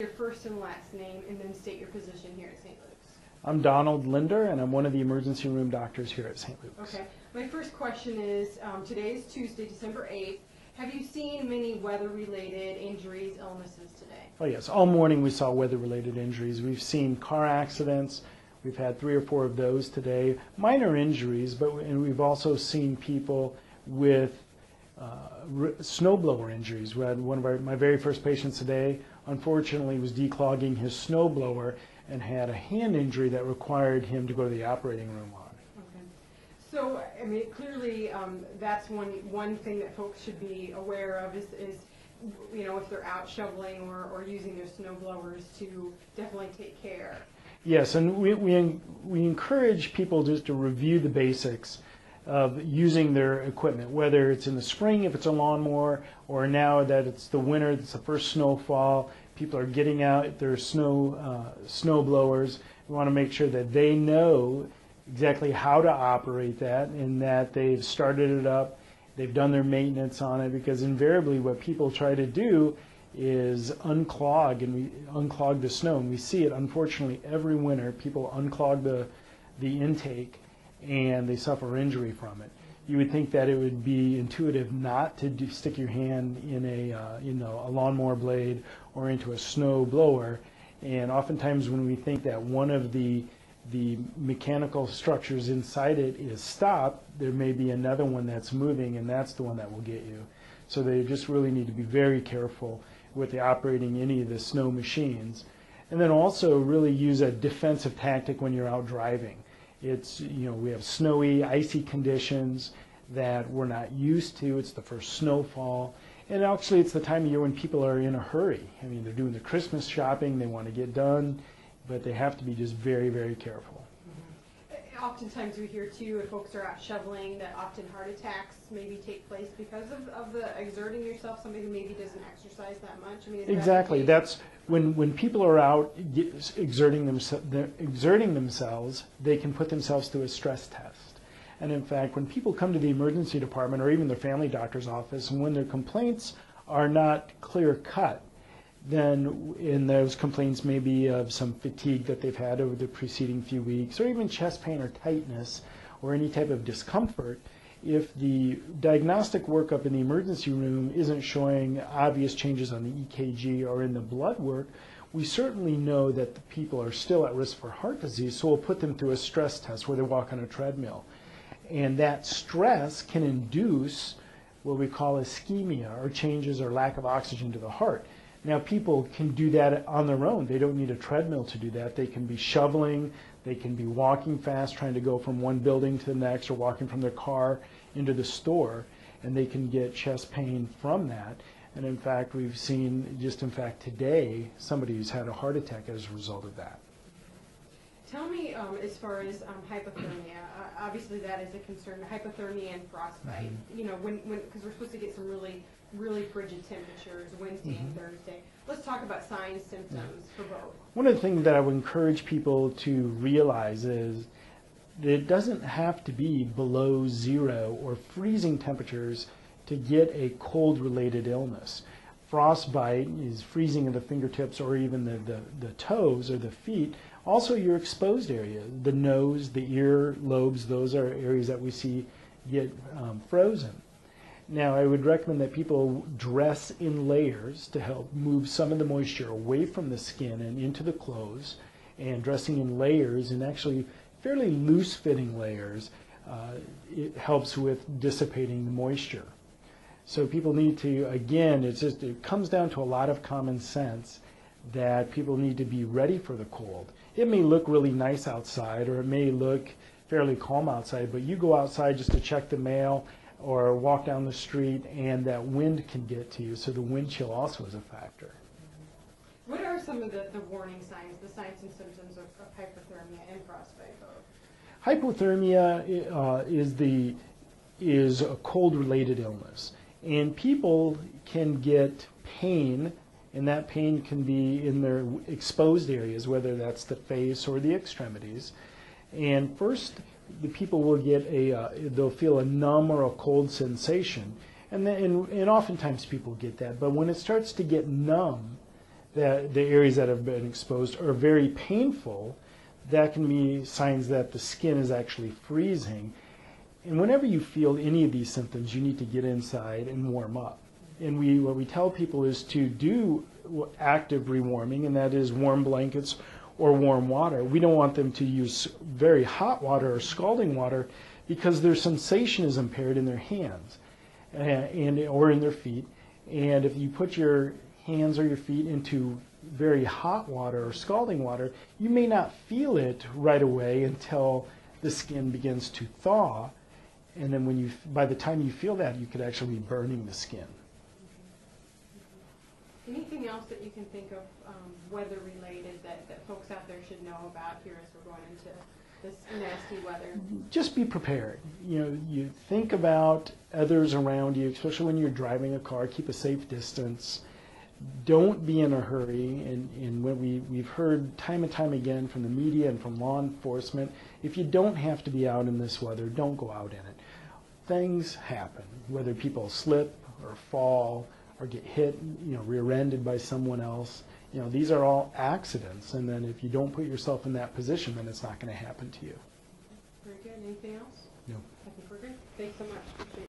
Your first and last name, and then state your position here at St. Luke's. I'm Donald Linder, and I'm one of the emergency room doctors here at St. Luke's. Okay. My first question is, um, today is Tuesday, December 8th. Have you seen many weather-related injuries, illnesses today? Oh, yes. All morning we saw weather related injuries. We've seen car accidents. We've had three or four of those today. Minor injuries, but and we've also seen people with snowblower injuries. We had one of our, my very first patients today, unfortunately, was declogging his snowblower and had a hand injury that required him to go to the operating room on. Okay. So, I mean, clearly, um, that's one, one thing that folks should be aware of is, is, you know, if they're out shoveling or, or using their snow blowers to definitely take care. Yes, and we, we, we encourage people just to review the basics of using their equipment, whether it's in the spring if it's a lawnmower, or now that it's the winter, it's the first snowfall, people are getting out their snow, uh, snow blowers. We want to make sure that they know exactly how to operate that and that they've started it up, they've done their maintenance on it, because invariably what people try to do is unclog and we unclog the snow and we see it unfortunately every winter people unclog the the intake and they suffer injury from it you would think that it would be intuitive not to do, stick your hand in a uh, you know a lawnmower blade or into a snow blower and oftentimes when we think that one of the the mechanical structures inside it is stopped there may be another one that's moving and that's the one that will get you so they just really need to be very careful with the operating any of the snow machines. And then also really use a defensive tactic when you're out driving. It's, you know, we have snowy, icy conditions that we're not used to. It's the first snowfall. And actually, it's the time of year when people are in a hurry. I mean, they're doing the Christmas shopping, they want to get done, but they have to be just very, very careful. Oftentimes we hear too, if folks are out shoveling, that often heart attacks maybe take place because of, of the exerting yourself, somebody who maybe doesn't exercise that much. I mean, is that Exactly. That's when, when people are out exerting, themse- exerting themselves, they can put themselves through a stress test. And in fact, when people come to the emergency department or even their family doctor's office, and when their complaints are not clear cut, then in those complaints maybe of some fatigue that they've had over the preceding few weeks, or even chest pain or tightness, or any type of discomfort. If the diagnostic workup in the emergency room isn't showing obvious changes on the EKG or in the blood work, we certainly know that the people are still at risk for heart disease, so we'll put them through a stress test where they walk on a treadmill. And that stress can induce what we call ischemia, or changes or lack of oxygen to the heart. Now, people can do that on their own. They don't need a treadmill to do that. They can be shoveling, they can be walking fast, trying to go from one building to the next, or walking from their car into the store, and they can get chest pain from that. And in fact, we've seen, just in fact today, somebody who's had a heart attack as a result of that. Tell me, um, as far as um, hypothermia, uh, obviously that is a concern, hypothermia and frostbite. Mm-hmm. You know, when, when, because we're supposed to get some really, really frigid temperatures Wednesday and Mm-hmm. Thursday. Let's talk about signs, symptoms for both. One of the things that I would encourage people to realize is that it doesn't have to be below zero or freezing temperatures to get a cold related illness. Frostbite is freezing of the fingertips or even the, the, the toes or the feet. Also, your exposed area, the nose, the ear lobes, those are areas that we see get um, frozen. Now, I would recommend that people dress in layers to help move some of the moisture away from the skin and into the clothes. And dressing in layers, and actually fairly loose fitting layers, uh, it helps with dissipating the moisture. So people need to, again, it's just, it comes down to a lot of common sense that people need to be ready for the cold. It may look really nice outside or it may look fairly calm outside, but you go outside just to check the mail or walk down the street and that wind can get to you. So the wind chill also is a factor. What are some of the, the warning signs, the signs and symptoms of, of hypothermia and frostbite? Hypothermia uh, is the is a cold related illness and people can get pain and that pain can be in their exposed areas whether that's the face or the extremities and first the people will get a uh, they'll feel a numb or a cold sensation and then and, and oftentimes people get that but when it starts to get numb that the areas that have been exposed are very painful, that can be signs that the skin is actually freezing. And whenever you feel any of these symptoms, you need to get inside and warm up. And we, what we tell people is to do active rewarming, and that is warm blankets or warm water. We don't want them to use very hot water or scalding water because their sensation is impaired in their hands uh, and or in their feet. And if you put your hands or your feet into very hot water or scalding water, you may not feel it right away until the skin begins to thaw. And then when you, by the time you feel that, you could actually be burning the skin. Anything else that you can think of, um, weather-related that, that folks out there should know about here as we're going into this nasty weather? Just be prepared. You know, you think about others around you, especially when you're driving a car. Keep a safe distance. Don't be in a hurry. And, and when we, we've heard time and time again from the media and from law enforcement, if you don't have to be out in this weather, don't go out in it. Things happen, whether people slip or fall or get hit, you know, rear-ended by someone else. You know, these are all accidents. And then if you don't put yourself in that position, then it's not going to happen to you. Very good. Anything else? No. I think we're good. Thanks so much.